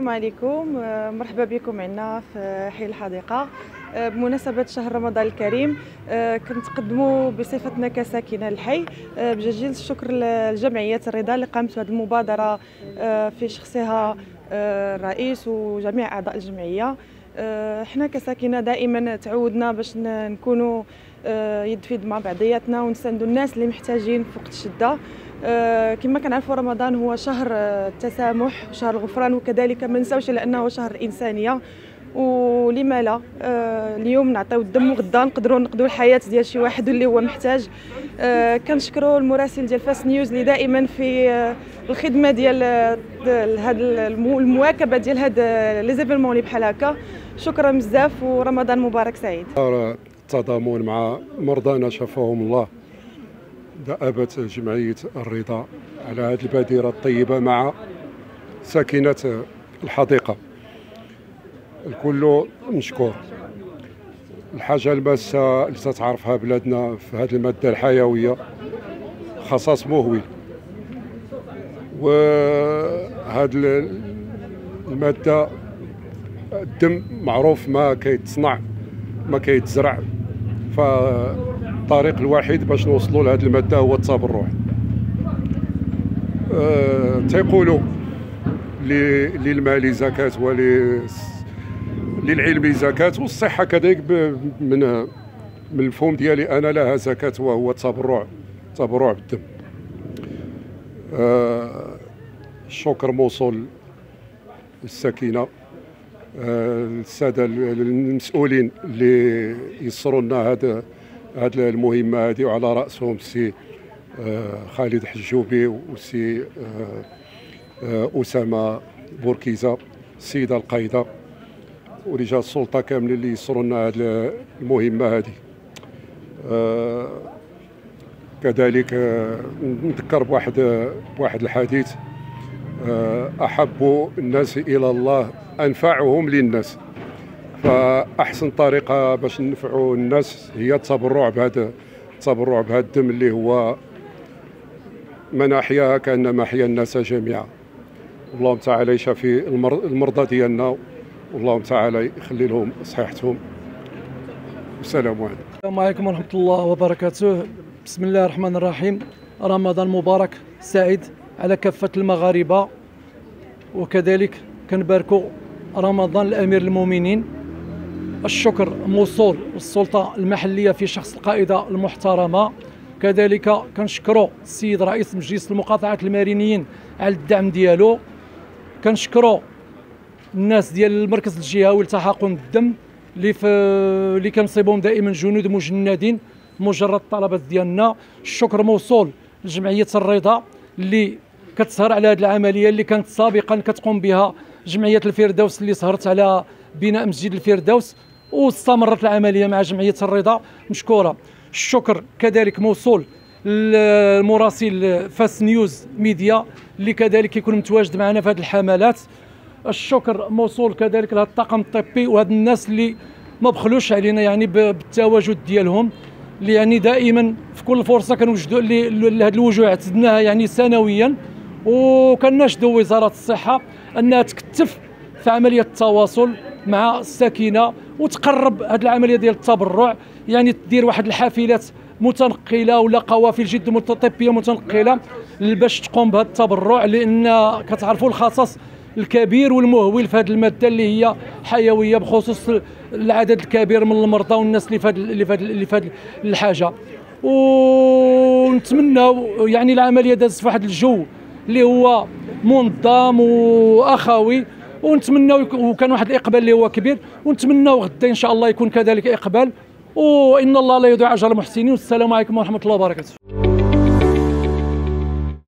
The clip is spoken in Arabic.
السلام عليكم. آه، مرحبا بكم عندنا في حي الحديقة. آه، بمناسبة شهر رمضان الكريم آه، كنتقدموا بصفتنا كساكنة الحي. بجزيل الشكر لجمعية الرضا اللي قامت بهذه المبادرة في شخصها الرئيس وجميع أعضاء الجمعية. حنا كساكنة دائما تعودنا باش نكونوا يد في يد مع بعضياتنا ونساندوا الناس اللي محتاجين في وقت الشدة. آه، كما كنعرفوا رمضان هو شهر التسامح وشهر الغفران وكذلك ما نساوش لأنه شهر الإنسانية. ولما لا آه، اليوم نعطيو الدم وغدا نقدروا نقضوا الحياة ديال شي واحد اللي هو محتاج. آه، كنشكروا المراسل ديال فاس نيوز اللي دائما في الخدمة ديال هذا المواكبة ديال هاد لي زيفينمون اللي بحال هكا. شكرا بزاف ورمضان مبارك سعيد. التضامن مع مرضانا شفاهم الله. دأبت جمعية الرضا على هذه البادرة الطيبة مع ساكنة الحديقة. الكل مشكور. الحاجة الماسة اللي تتعرفها بلادنا في هذه المادة الحيوية خصاص مهول وهذه المادة الدم معروف ما كيتصنع ما كيتزرع. ف الطريق الوحيد باش نوصلوا لهذه المادة هو التبرع أه تيقولوا للمال زكاة وللعلم زكاة والصحة كذلك من من الفهم ديالي أنا لها زكاة وهو التبرع التبرع بالدم. أه الشكر موصول للسكينه أه السادة المسؤولين اللي يسروا لنا هذا هذه المهمة هذه وعلى رأسهم السي آه، خالد حجوبي والسي آه، آه، أسامة بوركيزة السيدة القايدة ورجال السلطة كاملين اللي يسروا لنا هذه المهمة هذه كذلك نذكر بواحد بواحد الحديث. أحب الناس إلى الله أنفعهم للناس. فأحسن طريقة باش ننفعوا الناس هي التبرع بهذا التبرع بهذا الدم اللي هو من احياها كأنما أحيا الناس جميعا. اللهم تعالى يشافي المرضى ديالنا واللهم تعالى يخلي لهم صحتهم. السلام عليكم. السلام عليكم ورحمة الله وبركاته. بسم الله الرحمن الرحيم. رمضان مبارك سعيد. على كافة المغاربة. وكذلك كنباركوا رمضان الامير المؤمنين. الشكر موصول للسلطة المحلية في شخص القائدة المحترمة. كذلك كنشكروا السيد رئيس مجلس المقاطعة المارينيين على الدعم ديالو. كنشكروا الناس ديال المركز الجهوي لتحقن الدم اللي في اللي كنصيبهم دائما جنود مجندين مجرد الطلبات ديالنا. الشكر موصول لجمعية الرضا اللي كتسهر على هذه العملية اللي كانت سابقا كتقوم بها جمعية الفردوس اللي سهرت على بناء مسجد الفردوس واستمرت العملية مع جمعية الرضا. مشكورة. الشكر كذلك موصول للمراسل فاس نيوز ميديا اللي كذلك يكون متواجد معنا في هذه الحملات. الشكر موصول كذلك لهذا الطاقم الطبي وهاد الناس اللي ما بخلوش علينا يعني بالتواجد ديالهم اللي يعني دائما في كل فرصة كنوجدوا اللي هذه الوجوه اعتدناها يعني سنويا. وكناشدوا وزارة الصحة أنها تكتف في عملية التواصل مع الساكنة وتقرب هذه العملية ديال التبرع. يعني تدير واحد الحافلات متنقلة ولا قوافل جد طبيه متنقلة باش تقوم بهذا التبرع لأن كتعرفوا الخصاص الكبير والمهول في هذه المادة اللي هي حيوية بخصوص العدد الكبير من المرضى والناس اللي في اللي في اللي في الحاجة. ونتمنى يعني العملية دازت في واحد الجو اللي هو منظم وأخوي. ونتمناو وكان واحد الإقبال اللي هو كبير. ونتمناو غدا إن شاء الله يكون كذلك إقبال. وإن الله لا يضيع أجر المحسنين. والسلام عليكم ورحمة الله وبركاته.